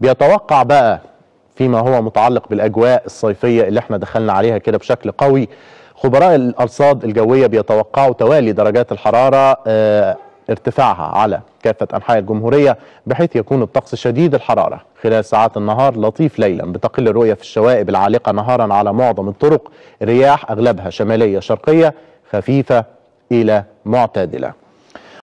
بيتوقع بقى فيما هو متعلق بالأجواء الصيفية اللي إحنا دخلنا عليها كده بشكل قوي. خبراء الأرصاد الجوية بيتوقعوا توالي درجات الحرارة آه ارتفاعها على كافة أنحاء الجمهورية بحيث يكون الطقس شديد الحرارة خلال ساعات النهار لطيف ليلا بتقل الرؤية في الشوائب العالقة نهارا على معظم الطرق رياح أغلبها شمالية شرقية خفيفة إلى معتدلة.